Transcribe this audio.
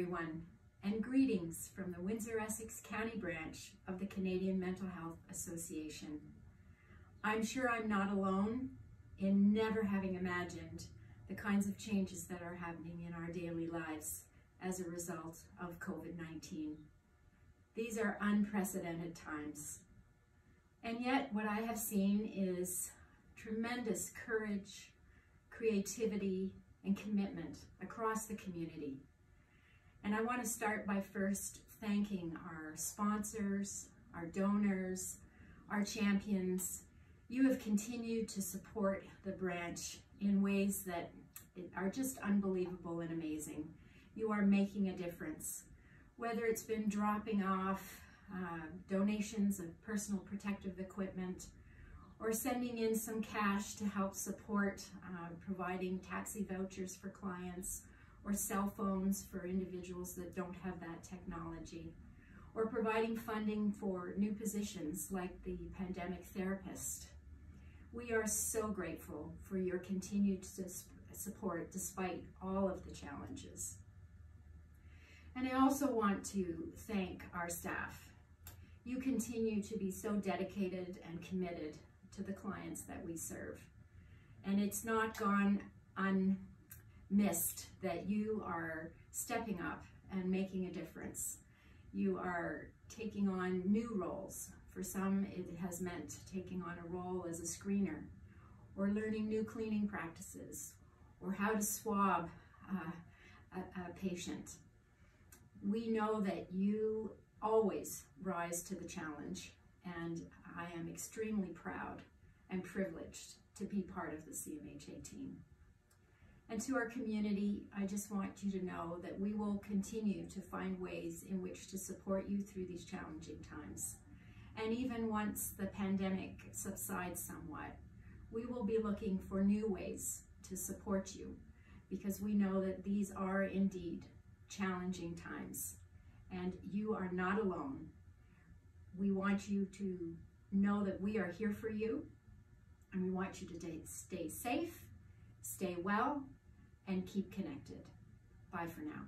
everyone, and greetings from the Windsor-Essex County branch of the Canadian Mental Health Association. I'm sure I'm not alone in never having imagined the kinds of changes that are happening in our daily lives as a result of COVID-19. These are unprecedented times. And yet what I have seen is tremendous courage, creativity, and commitment across the community. And I want to start by first thanking our sponsors, our donors, our champions. You have continued to support the branch in ways that are just unbelievable and amazing. You are making a difference. Whether it's been dropping off uh, donations of personal protective equipment, or sending in some cash to help support uh, providing taxi vouchers for clients or cell phones for individuals that don't have that technology or providing funding for new positions like the pandemic therapist. We are so grateful for your continued support despite all of the challenges. And I also want to thank our staff. You continue to be so dedicated and committed to the clients that we serve. And it's not gone unmissed that you are stepping up and making a difference. You are taking on new roles. For some, it has meant taking on a role as a screener or learning new cleaning practices or how to swab uh, a, a patient. We know that you always rise to the challenge and I am extremely proud and privileged to be part of the CMHA team. And to our community, I just want you to know that we will continue to find ways in which to support you through these challenging times. And even once the pandemic subsides somewhat, we will be looking for new ways to support you because we know that these are indeed challenging times and you are not alone. We want you to know that we are here for you and we want you to stay safe, stay well, and keep connected. Bye for now.